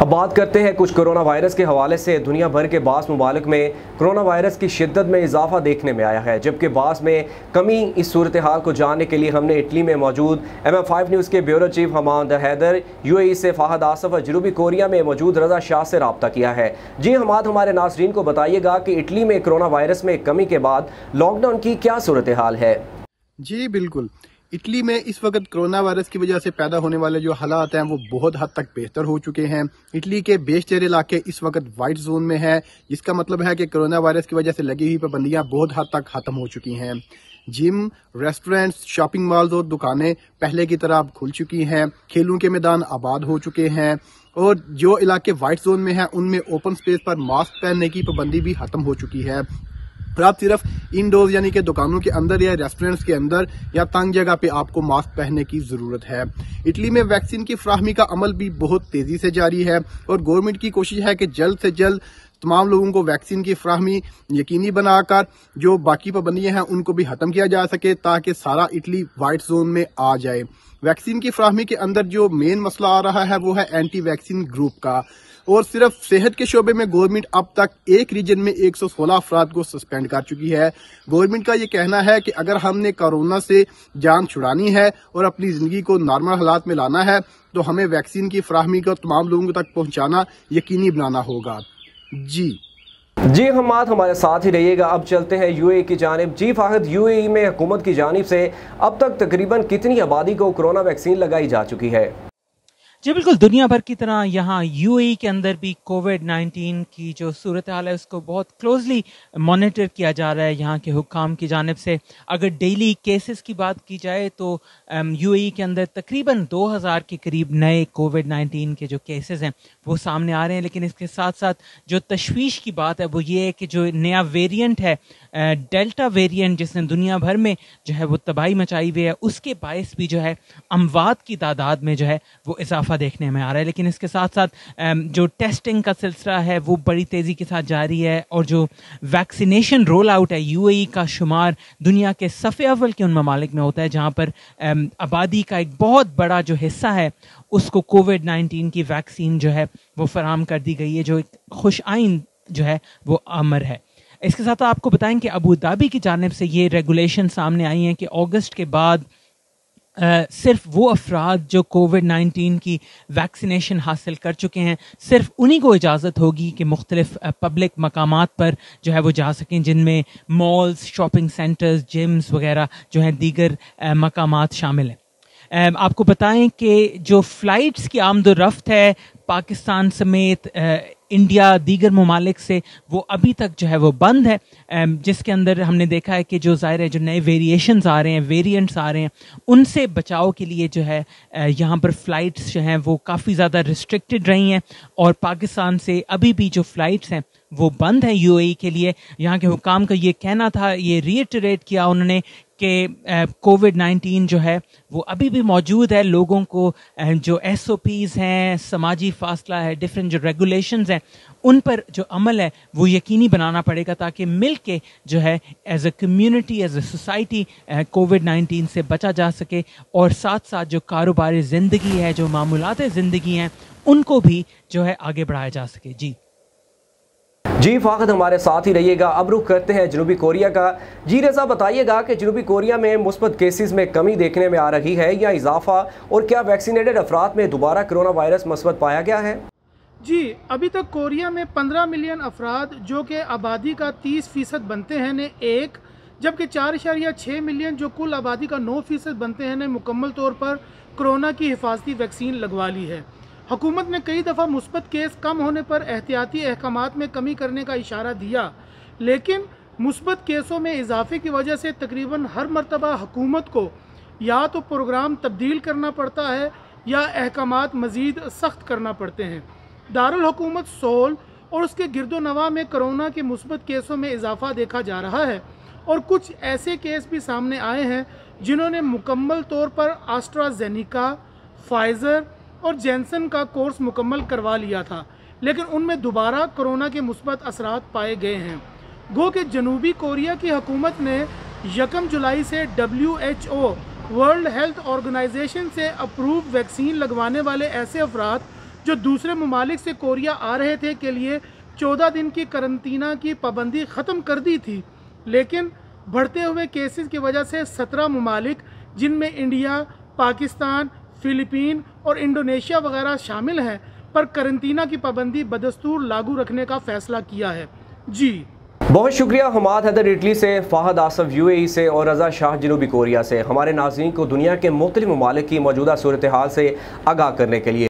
अब बात करते हैं कुछ कोरोना वायरस के हवाले से। दुनिया भर के बास ममालिक में कोरोना वायरस की शिद्दत में इजाफा देखने में आया है, जबकि बास में कमी इस सूरत हाल को जानने के लिए हमने इटली में मौजूद एम एफ़ फाइव न्यूज़ के bureau chief Hamad Haider U A से फ़ाहद आसफ और जनूबी कोरिया में मौजूद रजा शाह से रबता किया है। जी हमाद, हमारे नासरीन को बताइएगा कि इटली में कोरोना वायरस में कमी के बाद लॉकडाउन की क्या सूरत हाल है। जी, बिल्कुल। इटली में इस वक्त कोरोना वायरस की वजह से पैदा होने वाले जो हालात हैं, वो बहुत हद तक बेहतर हो चुके हैं। इटली के बेशतर इलाके इस वक्त वाइट जोन में है, जिसका मतलब है कि कोरोना वायरस की वजह से लगी हुई पाबंदियाँ बहुत हद तक खत्म हो चुकी हैं। जिम, रेस्टोरेंट्स, शॉपिंग मॉल्स और दुकानें पहले की तरह अब खुल चुकी हैं। खेलों के मैदान आबाद हो चुके हैं और जो इलाके व्हाइट जोन में हैं, उनमें ओपन स्पेस पर मास्क पहनने की पाबंदी भी खत्म हो चुकी है। फिर आप सिर्फ़ इंडोर यानी कि दुकानों के अंदर या रेस्टोरेंट्स के अंदर या तंग जगह पे आपको मास्क पहनने की ज़रूरत है। इटली में वैक्सीन की फ्राहमी का अमल भी बहुत तेज़ी से जारी है और गवर्नमेंट की कोशिश है कि जल्द से जल्द तमाम लोगों को वैक्सीन की फ्राहमी यकीनी बनाकर जो बाकी पाबंदियाँ हैं उनको भी खत्म किया जा सके ताकि सारा इटली व्हाइट जोन में आ जाए। वैक्सीन की फ्राहमी के अंदर जो मेन मसला आ रहा है वो है एंटी वैक्सीन ग्रुप का। और सिर्फ़ सेहत के शोबे में गवर्नमेंट अब तक एक रीजन में 116 अफराद को सस्पेंड कर चुकी है। गवर्नमेंट का ये कहना है कि अगर हमने कोरोना से जान छुड़ानी है और अपनी ज़िंदगी को नॉर्मल हालात में लाना है तो हमें वैक्सीन की फ्राहमी को तमाम लोगों तक पहुँचाना यकीनी बनाना होगा। जी। जी, हम आज हमारे साथ ही रहिएगा। अब चलते हैं यूएई की जानब। जी फाहद, यूएई में हुकूमत की जानब से अब तक तकरीबन कितनी आबादी को कोरोना वैक्सीन लगाई जा चुकी है? जी, बिल्कुल, दुनिया भर की तरह यहाँ यूएई के अंदर भी कोविड 19 की जो सूरत हाल है, उसको बहुत क्लोजली मॉनिटर किया जा रहा है यहाँ के हुकाम की जानब से। अगर डेली केसेस की बात की जाए तो यूएई के अंदर तकरीबन 2000 के करीब नए कोविड 19 के जो केसेस हैं, वो सामने आ रहे हैं। लेकिन इसके साथ साथ जो तशवीश की बात है, वो ये है कि जो नया वेरियंट है डेल्टा वेरियंट जिसने दुनिया भर में जो है वो तबाही मचाई हुई है, उसके बायस भी जो है, अमवात की तादाद में जो है वो इजाफा देखने में आ रहा है, लेकिन इसके साथ साथ जो टेस्टिंग का सिलसिला है, वो बड़ी तेज़ी के साथ जारी है और जो वैक्सीनेशन रोल आउट है यू का शुमार दुनिया के सफ़े अव्वल के उन ममालिक में होता है, जहाँ पर आबादी का एक बहुत बड़ा जो हिस्सा है, उसको कोविड नाइन्टीन की वैक्सीन जो है, वो फराम कर दी गई है, जो एक खुश आइन जो है, वो अमर है। इसके साथ आपको बताएँ कि अबू धाबी की जानब से ये रेगुलेशन सामने आई हैं कि अगस्त के बाद सिर्फ़ वो अफराद जो कोविड 19 की वैक्सीनेशन हासिल कर चुके हैं, सिर्फ़ उन्हीं को इजाज़त होगी कि मुख्तलिफ़ पब्लिक मकाम पर जो है वो जा सकें, जिनमें मॉल्स शॉपिंग सेंटर्स जिम्स वगैरह जो हैं, दीगर मकाम शामिल हैं। आपको बताएँ कि जो फ़्लाइट्स की आमदोरफ्त है, पाकिस्तान समेत इंडिया दीगर ममालिक से वो अभी तक जो है वो बंद है। जिसके अंदर हमने देखा है कि जो ज़ाहिर है जो नए वेरिएशंस आ रहे हैं वेरिएंट्स आ रहे हैं, उनसे बचाव के लिए जो है यहाँ पर फ़्लाइट्स जो हैं वो काफ़ी ज़्यादा रिस्ट्रिक्टेड रही हैं और पाकिस्तान से अभी भी जो फ़्लाइट्स हैं वो बंद हैं यूएई के लिए। यहाँ के हुकाम का ये कहना था, ये रीटरेट किया उन्होंने कि कोविड नाइन्टीन जो है, वो अभी भी मौजूद है लोगों को जो एस ओ पीज़ हैं, समाजी फासला है डिफरेंट जो रेगुलेशंस हैं, उन पर जो अमल है, वो यकीनी बनाना पड़ेगा ताकि मिल के जो है as a community as a society covid nineteen से बचा जा सके और साथ साथ जो कारोबारी ज़िंदगी है, जो मामूलत ज़िंदगी हैं, उनको भी जो है आगे बढ़ाया जा सके। जी। जी फाखद हमारे साथ ही रहिएगा। अब रुख करते हैं जनूबी कोरिया का। जी, रजा, बताइएगा कि जनूबी कोरिया में मुस्बत केसेस में कमी देखने में आ रही है या इजाफा? और क्या वैक्सीनेटेड अफराद में दोबारा कोरोना वायरस मस्बत पाया गया है? जी, अभी तक कोरिया में 15 मिलियन अफराद, जो कि आबादी का 30 फ़ीसद बनते हैं, ने एक, जबकि चार इशारिया छः मिलियन, जो कुल आबादी का नौ फ़ीसद बनते हैं, ने मुकम्मल तौर पर कोरोना की हिफाजती वैक्सीन लगवा ली है। हुकूमत ने कई दफ़ा मुस्बत केस कम होने पर एहतियाती अहकाम में कमी करने का इशारा दिया, लेकिन मुस्बत केसों में इजाफे की वजह से तकरीबन हर मरतबा हुकूमत को या तो प्रोग्राम तब्दील करना पड़ता है या अहकाम मज़ीद सख्त करना पड़ते हैं। दारकूमत सोल और उसके गिरदो नवा में कोरोना के मुस्बत केसों में इजाफा देखा जा रहा है और कुछ ऐसे केस भी सामने आए हैं जिन्होंने मुकम्मल तौर पर आस्ट्राजेनिका फाइज़र और जैनसन का कोर्स मुकम्मल करवा लिया था, लेकिन उनमें दोबारा कोरोना के मुस्बत असरात पाए गए हैं। गो के जनूबी कोरिया की हुकूमत ने यकम जुलाई से W H O, world health organisation से अप्रूव वैक्सीन लगवाने वाले ऐसे अफराद, जो दूसरे ममालिक से कोरिया आ रहे थे के लिए चौदह दिन की करंतना की पाबंदी ख़त्म कर दी थी, लेकिन बढ़ते हुए केसेस की वजह से सत्रह ममालिक, जिनमें इंडिया, पाकिस्तान फ़िलिपीन और इंडोनेशिया वगैरह शामिल हैं, पर करंतना की पाबंदी बदस्तूर लागू रखने का फैसला किया है। जी। बहुत शुक्रिया, हमाद हैदर इटली से, फ़ाहद आसफ यूएई से और रज़ा शाह जनूबी कोरिया से। हमारे नाजीन को दुनिया के मुख्तलि ममालिक की मौजूदा सूरत हाल से आगाह करने के लिए